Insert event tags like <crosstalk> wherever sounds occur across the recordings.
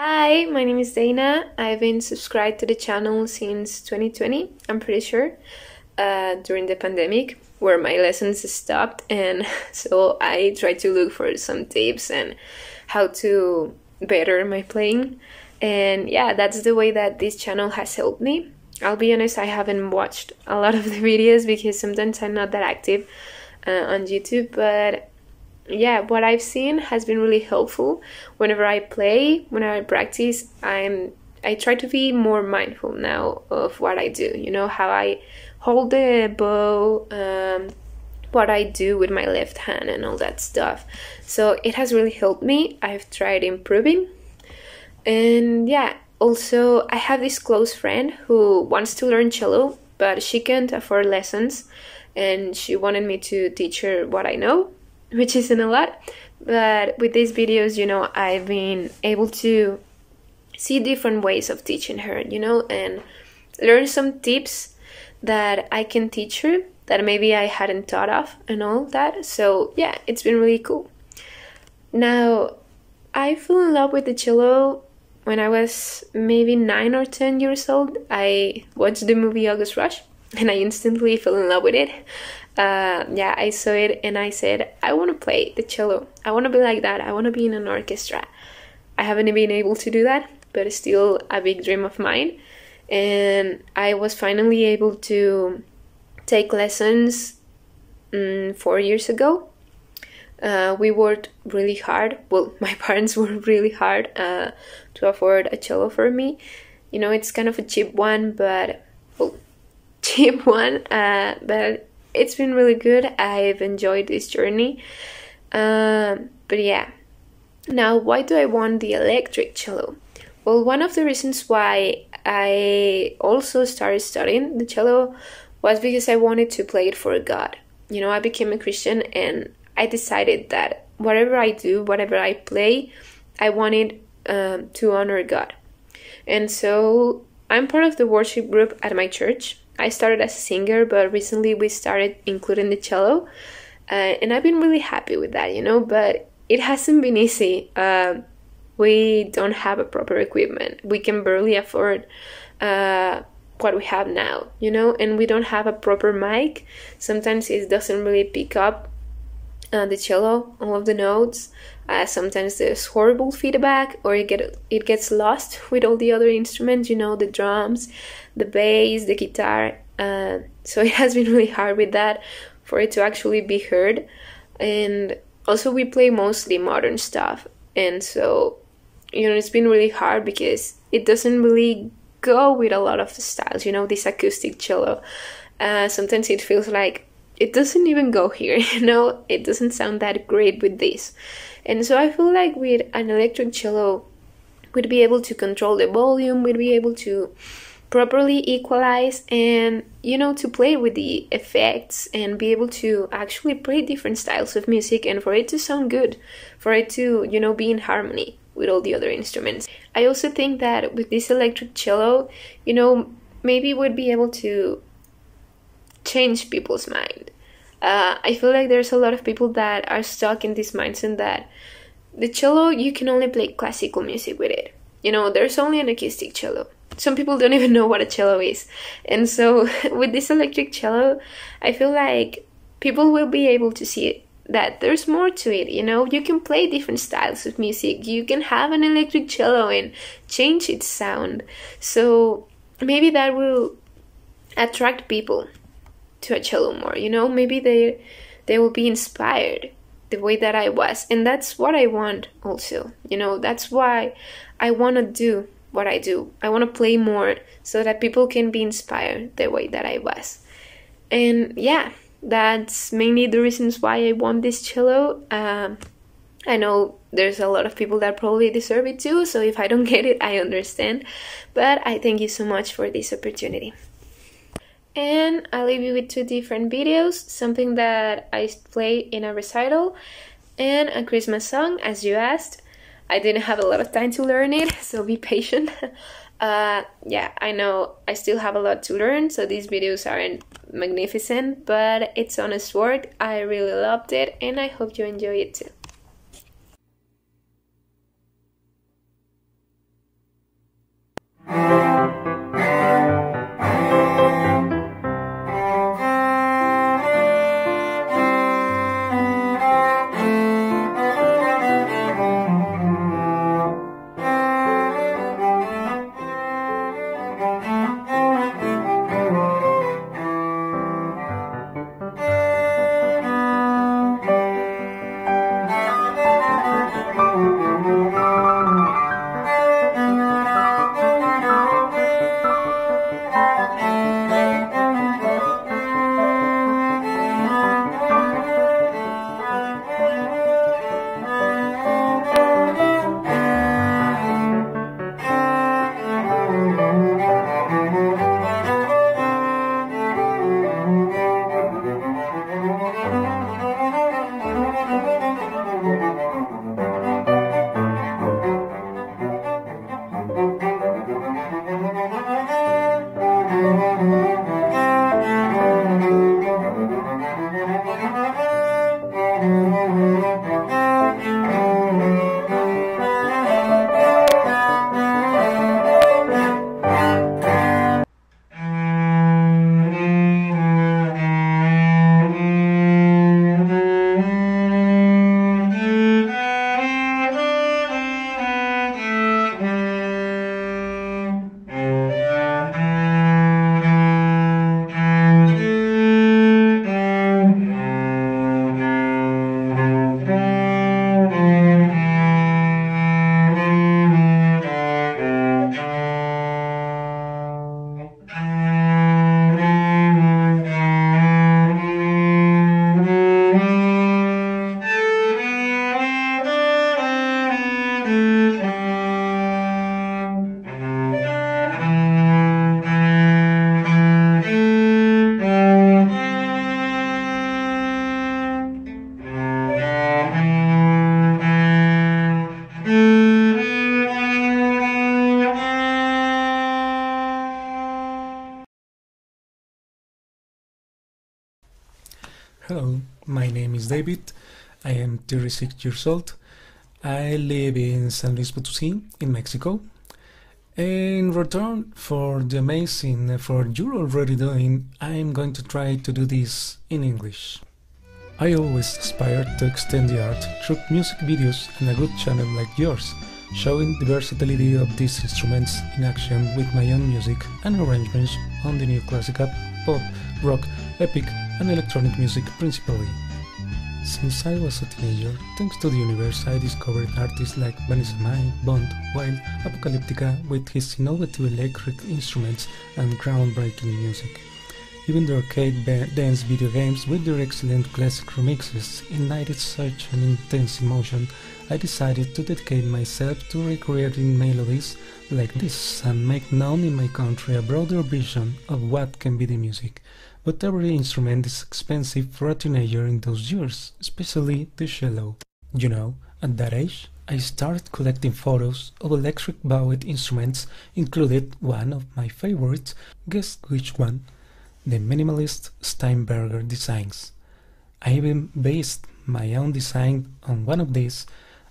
Hi, my name is Dana. I've been subscribed to the channel since 2020, I'm pretty sure, uh, during the pandemic, where my lessons stopped. And <laughs> so I tried to look for some tips and how to better my playing. And yeah, that's the way that this channel has helped me. I'll be honest, I haven't watched a lot of the <laughs> videos because sometimes I'm not that active uh, on YouTube, but yeah, what I've seen has been really helpful. Whenever I play, whenever I practice, I'm I try to be more mindful now of what I do. You know how I hold the bow, um, what I do with my left hand, and all that stuff. So it has really helped me. I've tried improving, and yeah. Also, I have this close friend who wants to learn cello, but she can't afford lessons, and she wanted me to teach her what I know which isn't a lot. But with these videos, you know, I've been able to see different ways of teaching her, you know, and learn some tips that I can teach her that maybe I hadn't thought of and all that. So, yeah, it's been really cool. Now, I fell in love with the cello when I was maybe 9 or 10 years old. I watched the movie August Rush and I instantly fell in love with it uh, yeah, I saw it and I said, I want to play the cello. I want to be like that. I want to be in an orchestra. I haven't been able to do that, but it's still a big dream of mine. And I was finally able to take lessons um, four years ago. Uh, we worked really hard. Well, <laughs> my parents worked really hard uh, to afford a cello for me. You know, it's kind of a cheap one, but well, <laughs> cheap one. Uh, but it's been really good. I've enjoyed this journey. Um, but yeah. Now, why do I want the electric cello? Well, one of the reasons why I also started studying the cello was because I wanted to play it for God. You know, I became a Christian and I decided that whatever I do, whatever I play, I wanted um, to honor God. And so I'm part of the worship group at my church. I started as a singer, but recently we started including the cello, uh, and I've been really happy with that, you know. But it hasn't been easy. Uh, we don't have a proper equipment. We can barely afford uh, what we have now, you know, and we don't have a proper mic. Sometimes it doesn't really pick up uh, the cello, all of the notes. Uh, sometimes there's horrible feedback, or it get it gets lost with all the other instruments. You know, the drums, the bass, the guitar. Uh, so <laughs> it has been really hard with that for it to actually be heard. And also, we play mostly modern stuff, and so you know it's been really hard because it doesn't really go with a lot of the styles. You know, this acoustic cello. Uh, sometimes it feels like it doesn't even go here <laughs> you know it doesn't sound that great with this and so i feel like with an electric cello we'd be able to control the volume we'd be able to properly equalize and you know to play with the effects and be able to actually play different styles of music and for it to sound good for it to you know be in harmony with all the other instruments i also think that with this electric cello you know maybe we'd be able to change people's mind. Uh, I feel like there's a lot of people that are stuck in this mindset that the cello you can only play classical music with it. You know, there's only an acoustic cello. Some people don't <laughs> even know what a cello is. And so <laughs> with this electric cello, I feel like people will be able to see that there's more to it, you know? You can play different styles of music. You can have an electric cello and change its sound. So maybe that will attract people to a cello more you know? Maybe they they will be inspired the way that I was. And that's what I want also you know? That's why I want to do what I do. I want to play more so that people can be inspired the way that I was. And yeah that's mainly the reasons why I want this cello. Um, I know there's a lot of people that probably deserve it too so if I don't <laughs> get it I understand. But I thank you so much for this opportunity and I'll leave you with two different videos something that I play in a recital and a Christmas song, as you asked. I didn't have a lot of time to learn it, <laughs> so be patient. <laughs> Uh, yeah, I know I still have a lot to learn, so these videos aren't magnificent, but it's honest work. I really loved it, and I hope you enjoy it too. Hello, my name is David. I am 36 years old. I live in San Luis Potosí in Mexico. In return for the amazing effort you're already doing, I'm going to try to do this in English. I always aspired to extend the art through music videos and a good channel like yours, showing the versatility of these instruments in action with my own music and arrangements on the new classical, pop, rock, epic and electronic music principally. Since I was a teenager, thanks to the universe, I discovered artists like Vanessa Mae, Bond, Wild, Apocalyptica with his innovative electric instruments and groundbreaking music. Even the arcade dance video games with their excellent classic remixes ignited such an intense emotion, I decided to dedicate myself to recreating melodies like this and make known in my country a broader vision of what can be the music but every instrument is expensive for a teenager in those years, especially the cello. You know, at that age, I started collecting photos of electric bowed instruments, included one of my favorites, guess which one? The minimalist Steinberger designs. I even based my own design on one of these,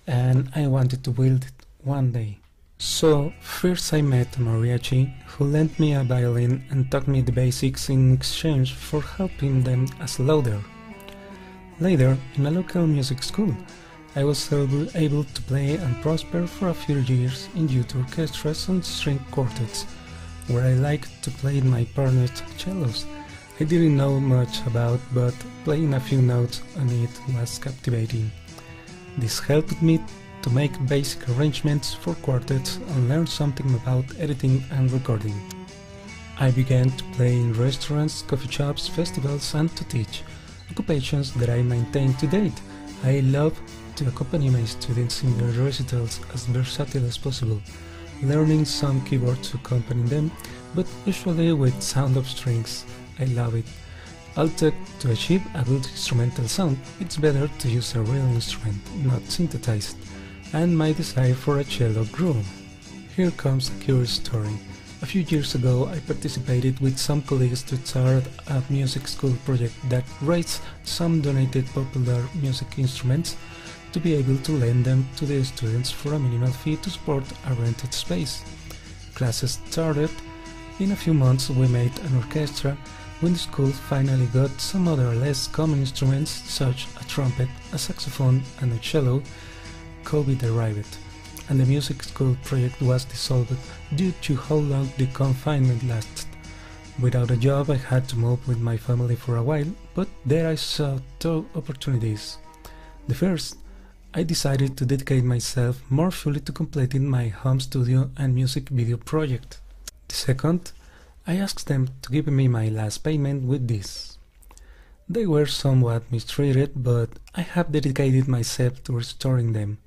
and I wanted to build it one day. So, first I met mariachi, who lent me a violin and taught me the basics in exchange for helping them as loader. Later, in a local music school, I was able to play and prosper for a few years in youth orchestras and string quartets, where I liked to play my partner's cellos. I didn't know much about, but playing a few notes on it was captivating. This helped me to make basic arrangements for quartets and learn something about editing and recording. I began to play in restaurants, coffee shops, festivals and to teach, occupations that I maintain to date. I love to accompany my students in their recitals as versatile as possible, learning some keyboards to accompany them, but usually with sound of strings. I love it. Although to achieve a good instrumental sound, it's better to use a real instrument, not synthesized and my desire for a cello grew. Here comes a curious story. A few years ago, I participated with some colleagues to start a music school project that raised some donated popular music instruments to be able to lend them to the students for a minimal fee to support a rented space. Classes started. In a few months, we made an orchestra when the school finally got some other less common instruments such a trumpet, a saxophone, and a cello COVID arrived, and the music school project was dissolved due to how long the confinement lasted. Without a job, I had to move with my family for a while, but there I saw two opportunities. The first, I decided to dedicate myself more fully to completing my home studio and music video project. The second, I asked them to give me my last payment with this. They were somewhat mistreated, but I have dedicated myself to restoring them.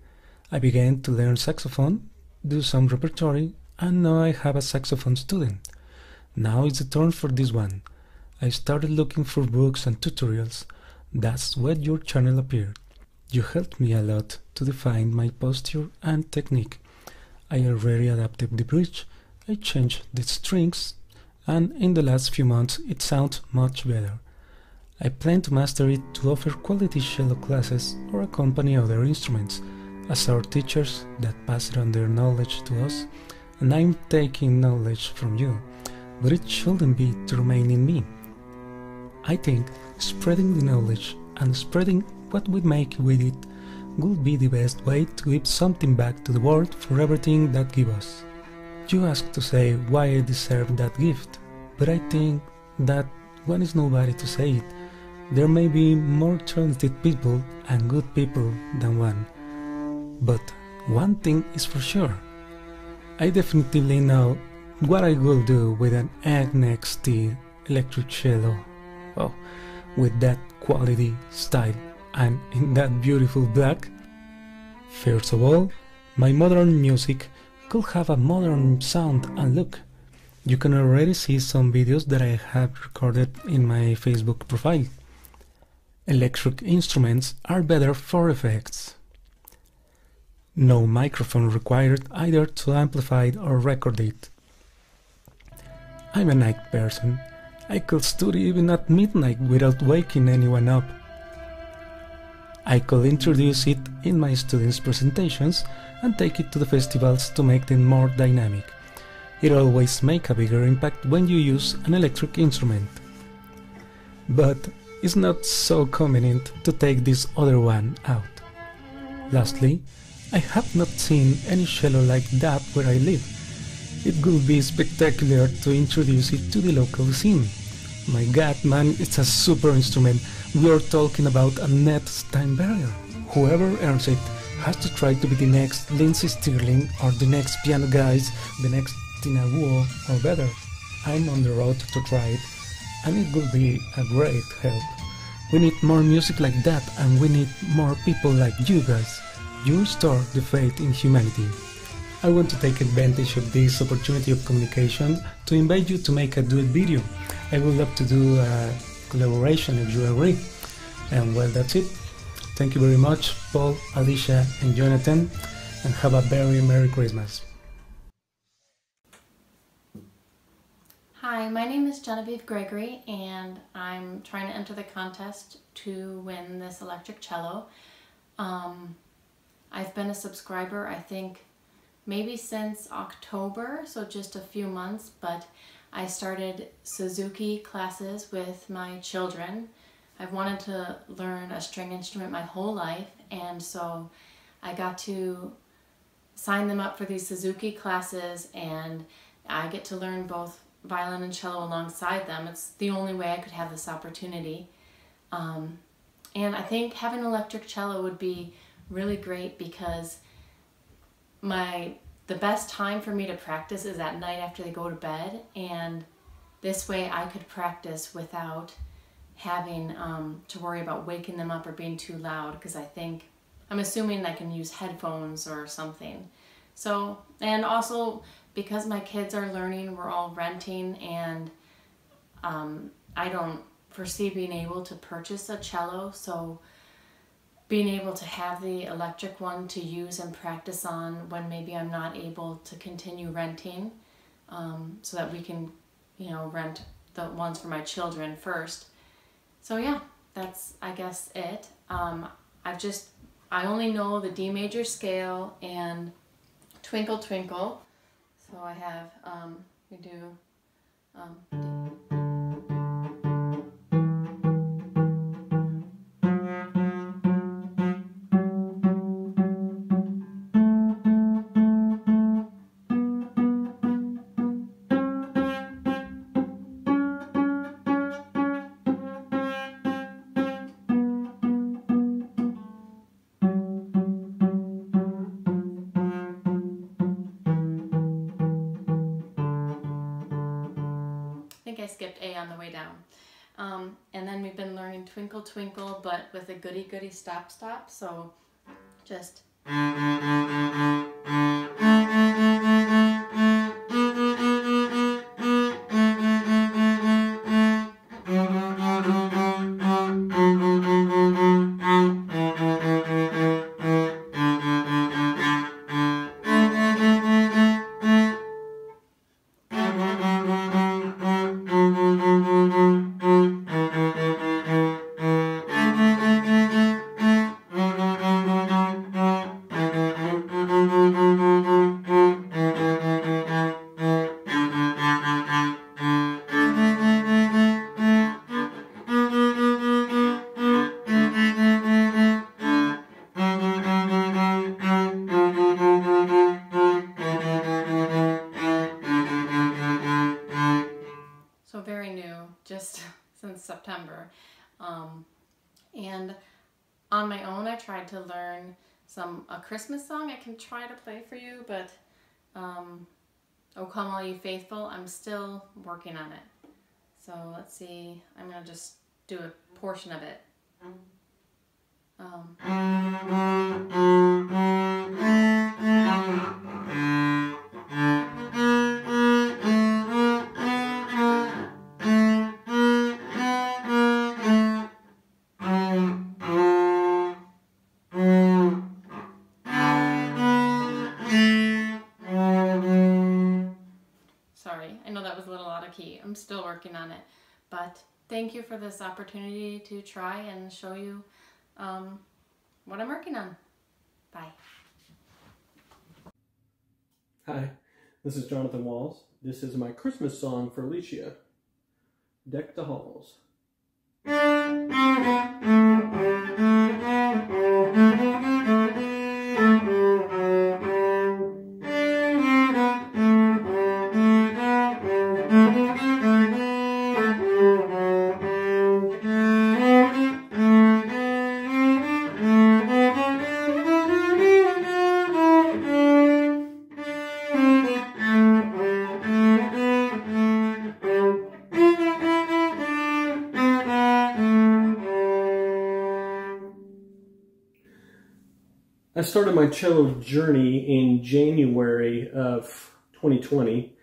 I began to learn saxophone, do some repertory, and now I have a saxophone student. Now it's the turn for this one. I started looking for books and tutorials. That's when your channel appeared. You helped me a lot to define my posture and technique. I already adapted the bridge, I changed the strings, and in the last few months it sounds much better. I plan to master it to offer quality cello classes or accompany other instruments as our teachers that pass on their knowledge to us, and I'm taking knowledge from you, but it shouldn't be to remain in me. I think spreading the knowledge and spreading what we make with it would be the best way to give something back to the world for everything that give us. You ask to say why I deserve that gift, but I think that one is nobody to say it. There may be more talented people and good people than one. But one thing is for sure. I definitely know what I will do with an NXT electric cello. Oh, with that quality, style, and in that beautiful black. First of all, my modern music could have a modern sound and look. You can already see some videos that I have recorded in my Facebook profile. Electric instruments are better for effects. No microphone required either to amplify it or record it. I'm a night person. I could study even at midnight without waking anyone up, I could introduce it in my students' presentations and take it to the festivals to make them more dynamic. It always makes a bigger impact when you use an electric instrument. But it's not so convenient to take this other one out. Lastly, I have not seen any cello like that where I live. It would be spectacular to introduce it to the local scene. My god man, it's a super instrument. We are talking about a Ned Steinberger. Whoever earns it has to try to be the next Lindsey Stirling or the next piano guys, the next Tina Guo or better. I'm on the road to try it and it will be a great help. We need more music like that and we need more people like you guys. You restore the faith in humanity. I want to take advantage of this opportunity of communication to invite you to make a duet video. I would love to do a collaboration if you agree. And well, that's it. Thank you very much, Paul, Alicia, and Jonathan, and have a very Merry Christmas. Hi, my name is Genevieve Gregory, and I'm trying to enter the contest to win this electric cello. Um, I've been a subscriber, I think, maybe since October, so just a few months, but I started Suzuki classes with my children. I've wanted to learn a string instrument my whole life, and so I got to sign them up for these Suzuki classes, and I get to learn both violin and cello alongside them. It's the only way I could have this opportunity. Um, and I think having an electric cello would be really great because my the best time for me to practice is at night after they go to bed and this way I could practice without having um, to worry about waking them up or being too loud because I think I'm assuming I can use headphones or something. So, and also because my kids are learning, we're all renting and um, I don't foresee being able to purchase a cello. So being able to have the electric one to use and practice on when maybe I'm not able to continue renting um, so that we can, you know, rent the ones for my children first. So yeah, that's I guess it. Um, I've just, I only know the D major scale and Twinkle Twinkle. So I have, um, we do um, but with a goody goody stop stop. So just. Christmas song I can try to play for you, but um, "O Come All You Faithful," I'm still working on it. So let's see. I'm gonna just do a portion of it. Um, working on it. But thank you for this opportunity to try and show you um, what I'm working on. Bye. Hi, this is Jonathan Walls. This is my Christmas song for Alicia. Deck the Halls. I started my cello journey in January of 2020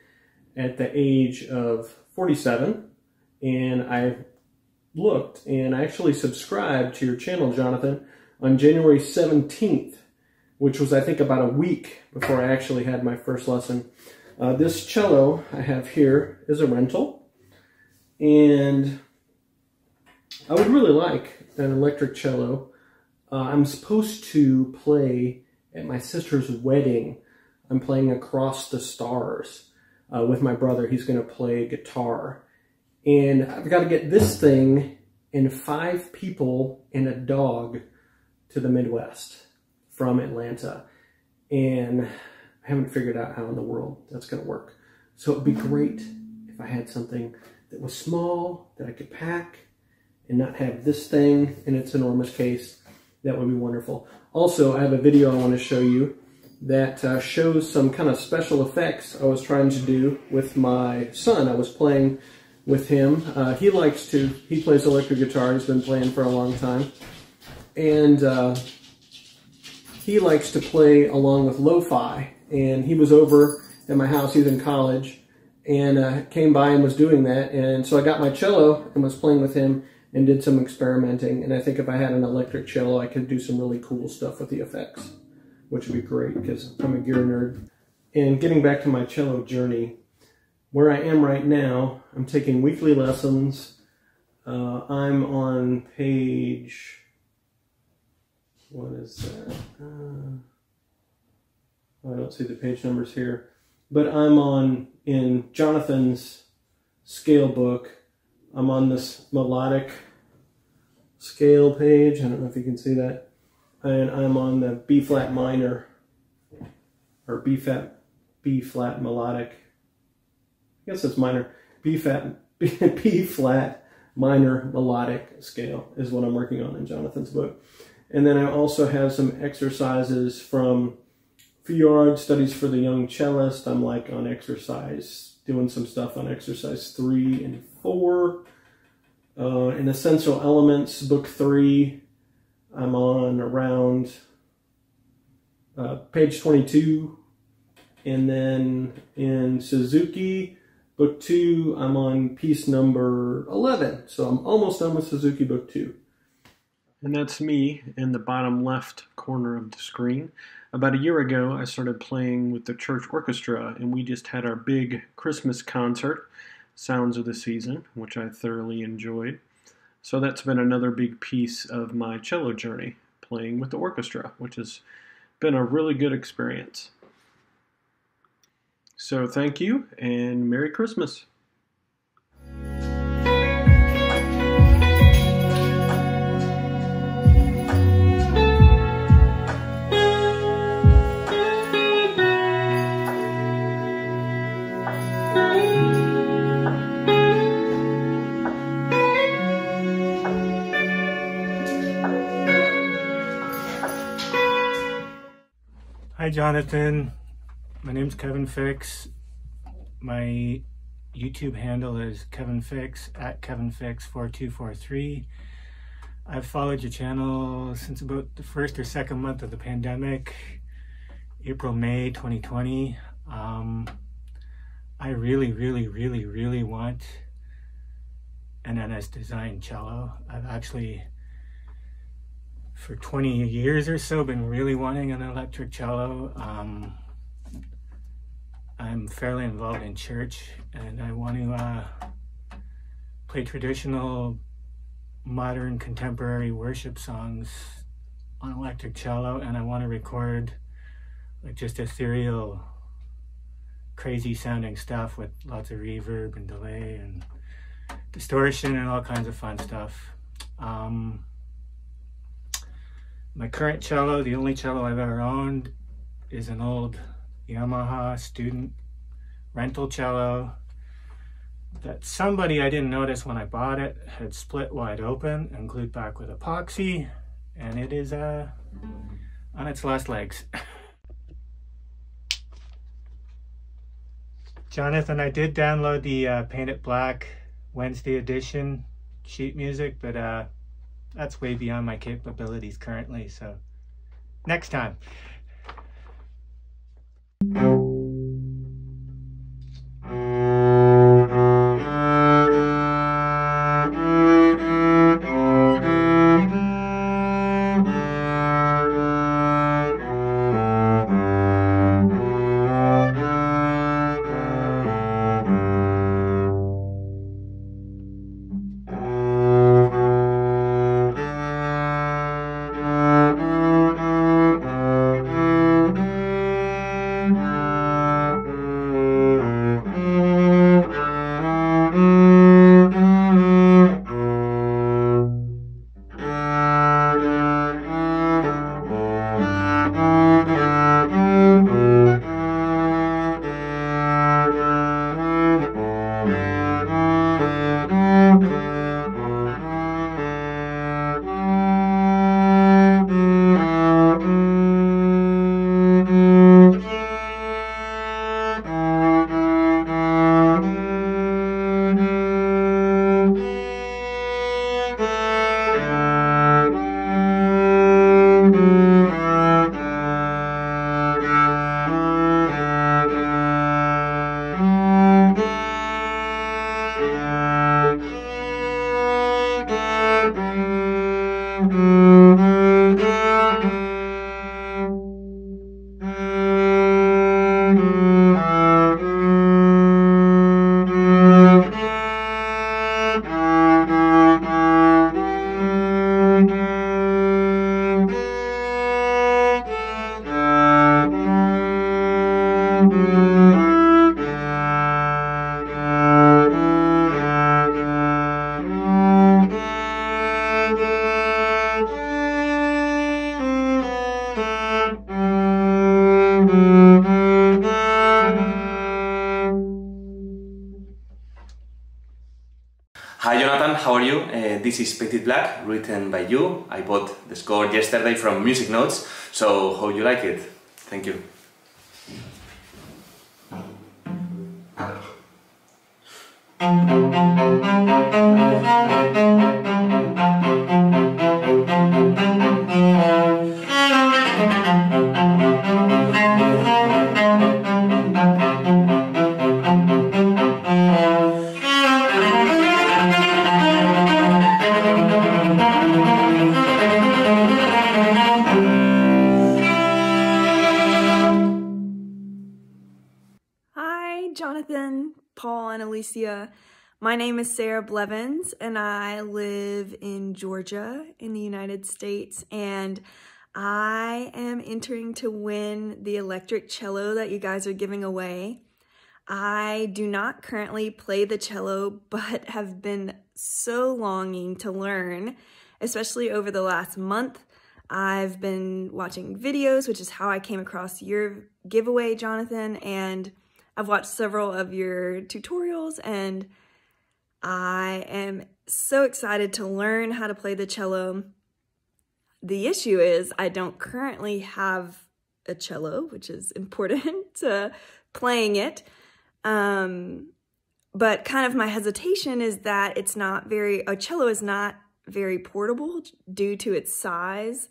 at the age of 47 and I looked and I actually subscribed to your channel Jonathan on January 17th which was I think about a week before I actually had my first lesson. Uh, this cello I have here is a rental and I would really like an electric cello uh, I'm supposed to play at my sister's wedding. I'm playing Across the Stars uh, with my brother. He's going to play guitar. And I've got to get this thing and five people and a dog to the Midwest from Atlanta. And I haven't figured out how in the world that's going to work. So it'd be great if I had something that was small, that I could pack, and not have this thing in its enormous case that would be wonderful. Also, I have a video I want to show you that uh, shows some kind of special effects I was trying to do with my son. I was playing with him. Uh, he likes to, he plays electric guitar. He's been playing for a long time. And uh, he likes to play along with lo-fi. And he was over at my house, he's in college, and uh, came by and was doing that. And so I got my cello and was playing with him and did some experimenting. And I think if I had an electric cello, I could do some really cool stuff with the effects, which would be great because I'm a gear nerd. And getting back to my cello journey, where I am right now, I'm taking weekly lessons. Uh, I'm on page, what is that? Uh, I don't see the page numbers here, but I'm on in Jonathan's scale book I'm on this melodic scale page. I don't know if you can see that. And I'm on the B flat minor or B flat B flat melodic. I guess it's minor. B flat <laughs> B flat minor melodic scale is what I'm working on in Jonathan's book. And then I also have some exercises from Feuillard Studies for the Young Cellist. I'm like on exercise, doing some stuff on exercise three and four. Uh, in Essential Elements, book three, I'm on around uh, page 22. And then in Suzuki, book two, I'm on piece number 11. So I'm almost done with Suzuki book two. And that's me in the bottom left corner of the screen. About a year ago, I started playing with the church orchestra, and we just had our big Christmas concert sounds of the season, which I thoroughly enjoyed. So that's been another big piece of my cello journey, playing with the orchestra, which has been a really good experience. So thank you and Merry Christmas. Hi, Jonathan. My name's Kevin Fix. My YouTube handle is Kevin Fix at Kevin Fix 4243. I've followed your channel since about the first or second month of the pandemic, April, May 2020. Um, I really, really, really, really want an NS Design cello. I've actually for 20 years or so been really wanting an electric cello. Um, I'm fairly involved in church and I want to uh, play traditional, modern, contemporary worship songs on electric cello and I want to record like just ethereal crazy sounding stuff with lots of reverb and delay and distortion and all kinds of fun stuff. Um, my current cello, the only cello I've ever owned, is an old Yamaha student rental cello that somebody I didn't notice when I bought it had split wide open and glued back with epoxy and it is uh, on its last legs. <laughs> Jonathan, I did download the uh, Paint It Black Wednesday edition sheet music, but uh, that's way beyond my capabilities currently, so next time. This is Paint It Black, written by you. I bought the score yesterday from Musicnotes, so hope you like it. Thank you. Hi, Alicia. My name is Sarah Blevins, and I live in Georgia in the United States. And I am entering to win the electric cello that you guys are giving away. I do not currently play the cello, <laughs> but have been so longing to learn, especially over the last month. I've been watching videos, which is how I came across your giveaway, Jonathan, and I've watched several of your tutorials and I am so excited to learn how to play the cello. The issue is I don't currently have a cello, which is <laughs> important to playing it. Um, but kind of my hesitation is that it's not very, a cello is not very portable due to its size,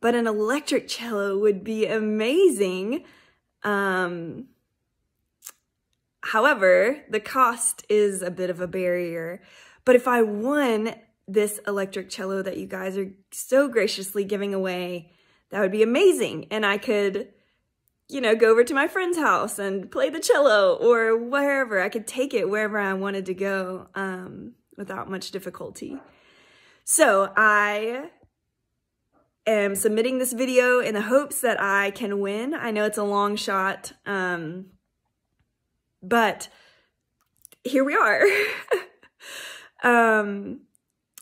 but an electric cello would be amazing. Um, However, the cost is a bit of a barrier. But if I won this electric cello that you guys are so graciously giving away, that would be amazing. And I could, you know, go over to my friend's house and play the cello or wherever. I could take it wherever I wanted to go um, without much difficulty. So I am submitting this video in the hopes that I can win. I know it's a long shot, um, but here we are. <laughs> um,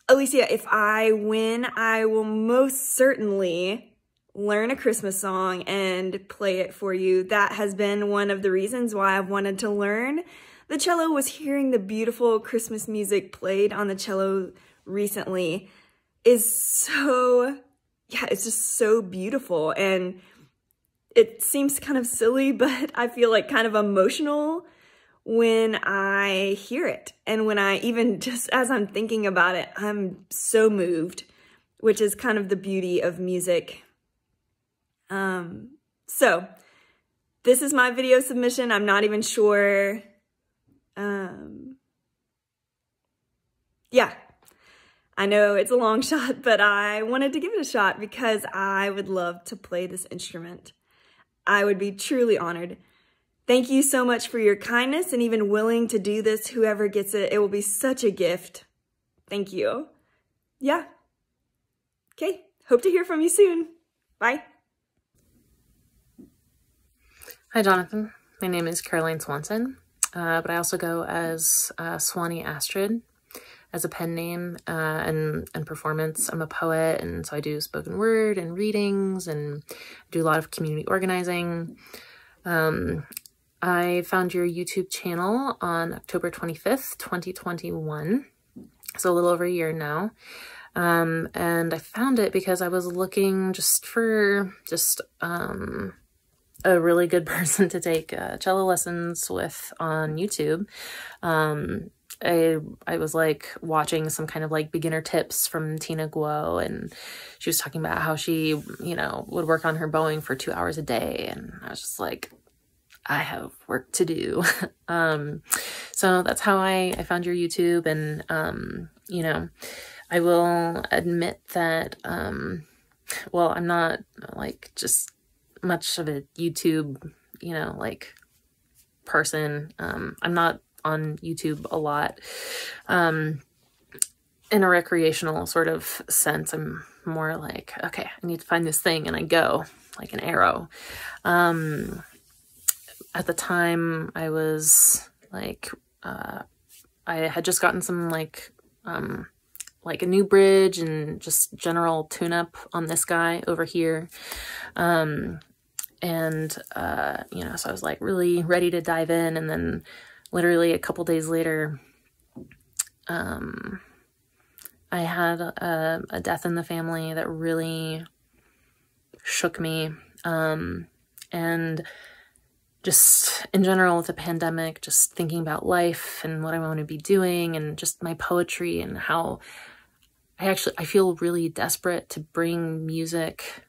Alicia, if I win, I will most certainly learn a Christmas song and play it for you. That has been one of the reasons why I've wanted to learn the cello was hearing the beautiful Christmas music played on the cello recently is so, yeah, it's just so beautiful. And it seems kind of silly, <laughs> but I feel like kind of emotional when I hear it. And when I even <laughs> just as I'm thinking about it, I'm so moved, which is kind of the beauty of music. Um, so this is my video submission. I'm not even sure. Um, yeah, I know it's a long <laughs> shot, but I wanted to give it a shot because I would love to play this instrument. I would be truly honored. Thank you so much for your kindness and even willing to do this, whoever gets it. It will be such a gift. Thank you. Yeah. Okay, hope to hear from you soon. Bye. Hi, Jonathan. My name is Caroline Swanson, uh, but I also go as uh, Swanee Astrid as a pen name uh, and, and performance. I'm a poet, and so I do spoken word and readings and do a lot of community organizing. Um, I found your YouTube channel on October 25th, 2021. So a little over a year now. Um, and I found it because I was looking just for just um, a really good <laughs> person to take uh, cello lessons with on YouTube. Um, I I was like watching some kind of like beginner tips from Tina Guo and she was talking about how she, you know, would work on her bowing for 2 hours a day and I was just like I have work to do. <laughs> um, so that's how I, I found your YouTube. And, um, you know, I will admit that, um, well, I'm not like just much of a YouTube, you know, like person. Um, I'm not on YouTube a lot. Um, in a recreational sort of sense, I'm more like, okay, I need to find this thing and I go like an arrow. Um, at the time I was like, uh, I had just gotten some like, um, like a new bridge and just general tune up on this guy over here. Um, and, uh, you know, so I was like really ready to dive in. And then literally a couple days later, um, I had a, a death in the family that really shook me. Um, and just in general with the pandemic, just thinking about life and what I want to be doing and just my poetry and how I actually I feel really desperate to bring music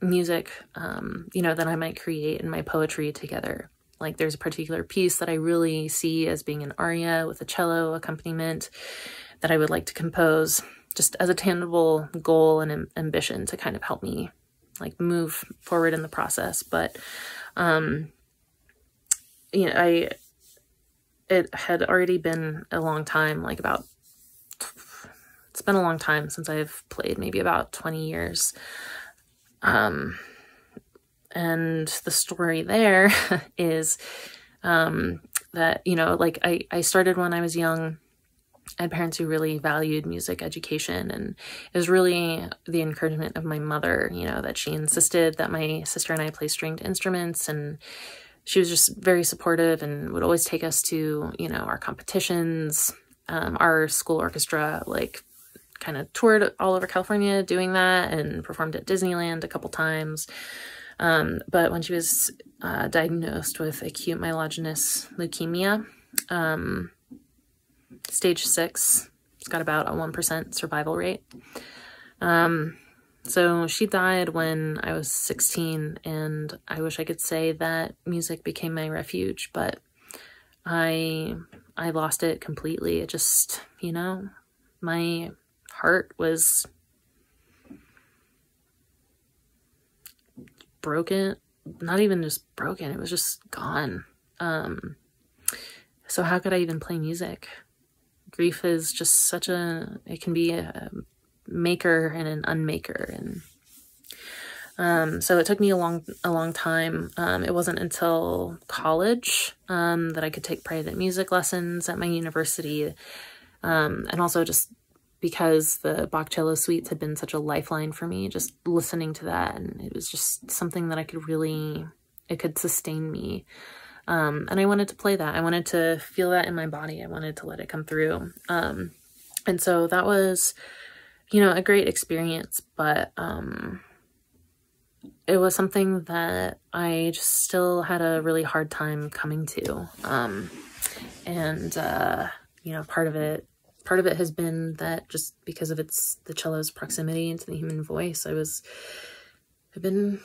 music um, you know that I might create in my poetry together. Like there's a particular piece that I really see as being an aria with a cello accompaniment that I would like to compose just as a tangible goal and ambition to kind of help me like move forward in the process. But um you know, I, it had already been a long time, like about, it's been a long time since I've played, maybe about 20 years. Um, and the story there <laughs> is, um, that, you know, like I, I started when I was young, I had parents who really valued music education and it was really the encouragement of my mother, you know, that she insisted that my sister and I play stringed instruments and she was just very supportive and would always take us to, you know, our competitions. Um, our school orchestra, like, kind of toured all over California doing that and performed at Disneyland a couple times. Um, but when she was uh, diagnosed with acute myelogenous leukemia, um, stage six, it's got about a 1% survival rate. Um, so she died when I was 16, and I wish I could say that music became my refuge, but I I lost it completely. It just, you know, my heart was broken. Not even just broken, it was just gone. Um, so how could I even play music? Grief is just such a, it can be a maker and an unmaker and Um, so it took me a long, a long time. Um, it wasn't until college um, that I could take private music lessons at my university, um, and also just because the Bach cello suites had been such a lifeline for me. Just listening to that, and it was just something that I could really, it could sustain me. Um, and I wanted to play that. I wanted to feel that in my body. I wanted to let it come through. Um, and so that was, you know, a great experience, but um, it was something that I just still had a really hard time coming to. Um, and, uh, you know, part of it, part of it has been that just because of its, the cello's proximity to the human voice, I was, I've been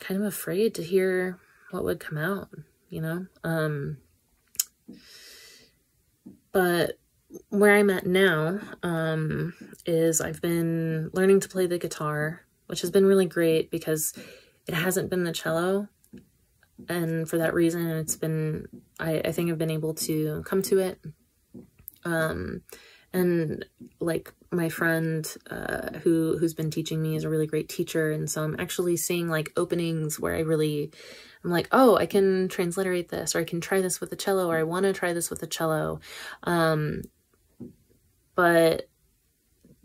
kind of afraid to hear what would come out, you know? Um, but where I'm at now, um, is I've been learning to play the guitar which has been really great because it hasn't been the cello. And for that reason, it's been, I, I think I've been able to come to it. Um, and like my friend uh, who who's been teaching me is a really great teacher, and so I'm actually seeing like openings where I really I'm like, oh, I can transliterate this, or I can try this with the cello, or I want to try this with the cello. Um, but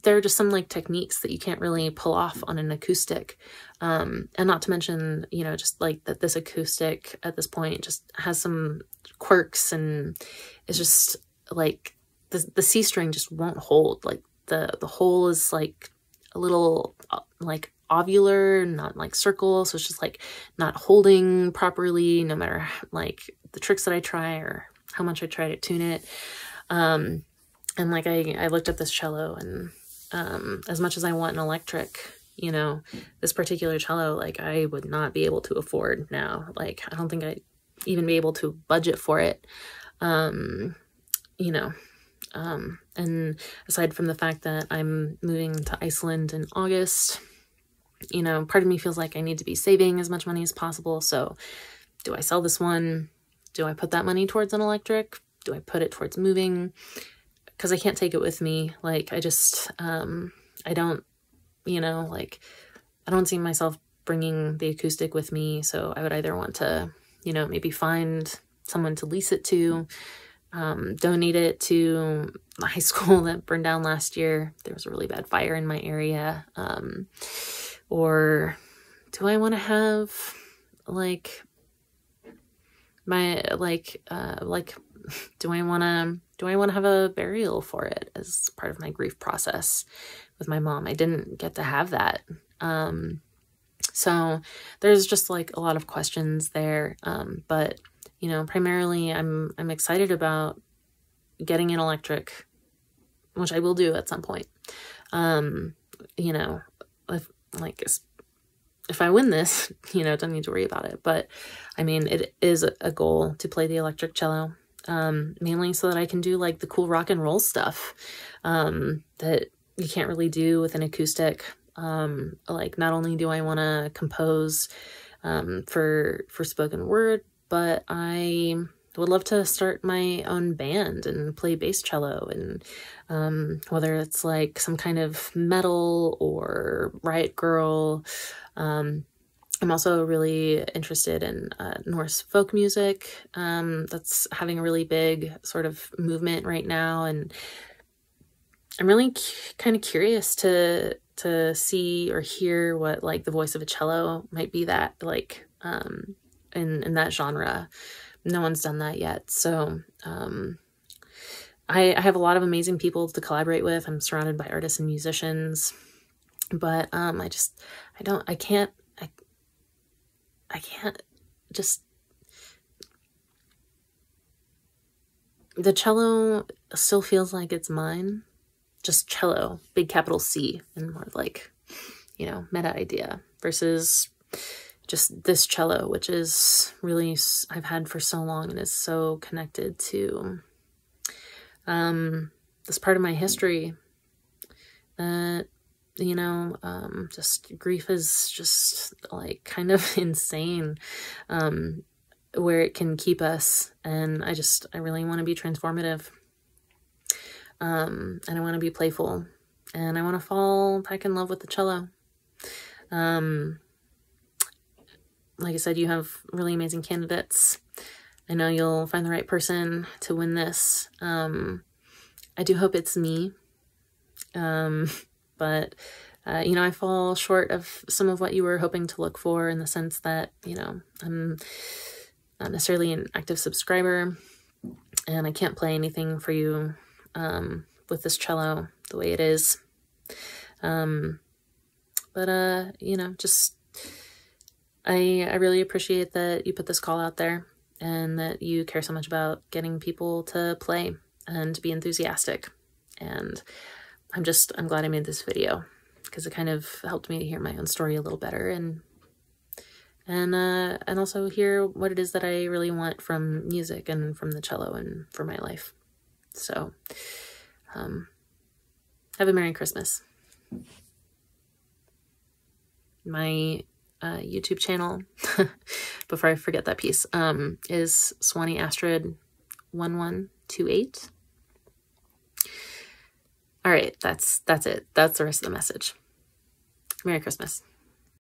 there are just some like techniques that you can't really pull off on an acoustic. Um, and not to mention, you know, just like that this acoustic at this point just has some quirks and it's just like the, the C string just won't hold. Like the, the hole is like a little uh, like ovular, not like circle. So it's just like not holding properly, no matter like the tricks that I try or how much I try to tune it. Um, and like I, I looked at this cello and um, as much as I want an electric, you know, this particular cello, like I would not be able to afford now. Like I don't think I'd even be able to budget for it. Um, you know, um, and aside from the fact that I'm moving to Iceland in August, you know, part of me feels like I need to be saving as much money as possible. So do I sell this one? Do I put that money towards an electric? Do I put it towards moving? Because I can't take it with me. Like, I just, um, I don't, you know, like, I don't see myself bringing the acoustic with me. So I would either want to, you know, maybe find someone to lease it to, um, donate it to the high <laughs> school that burned down last year. There was a really bad fire in my area. Um, or do I want to have like my, like, uh, like, <laughs> do I want to do I want to have a burial for it as part of my grief process with my mom? I didn't get to have that. Um, so there's just like a lot of questions there. Um, but you know, primarily I'm, I'm excited about getting an electric, which I will do at some point. Um, you know, if like, if I win this, <laughs> you know, don't need to worry about it. But I mean, it is a goal to play the electric cello um, mainly so that I can do like the cool rock and roll stuff um, that you can't really do with an acoustic. Um, like not only do I want to compose um, for for spoken word, but I would love to start my own band and play bass cello and um, whether it's like some kind of metal or riot girl um, I'm also really interested in uh, Norse folk music. Um, that's having a really big sort of movement right now, and I'm really kind of curious to to see or hear what like the voice of a cello might be that like um, in in that genre. No one's done that yet, so um, I, I have a lot of amazing people to collaborate with. I'm surrounded by artists and musicians, but um, I just I don't I can't I can't just the cello still feels like it's mine. Just cello, big capital C, and more like, you know, meta idea versus just this cello, which is really I've had for so long and is so connected to um, this part of my history that you know, um, just grief is just like kind of <laughs> insane um, where it can keep us. And I just, I really want to be transformative. Um, and I want to be playful. And I want to fall back in love with the cello. Um, like I said, you have really amazing candidates. I know you'll find the right person to win this. Um, I do hope it's me. Um, <laughs> but, uh, you know, I fall short of some of what you were hoping to look for in the sense that, you know, I'm not necessarily an active subscriber and I can't play anything for you um, with this cello the way it is. Um, but, uh, you know, just I, I really appreciate that you put this call out there and that you care so much about getting people to play and to be enthusiastic. And I'm just, I'm glad I made this video because it kind of helped me to hear my own story a little better and and uh, and also hear what it is that I really want from music and from the cello and for my life. So, um, have a Merry Christmas. My uh, YouTube channel, <laughs> before I forget that piece, um, is Swanee Astrid 1128. All right, that's that's it. That's the rest of the message. Merry Christmas.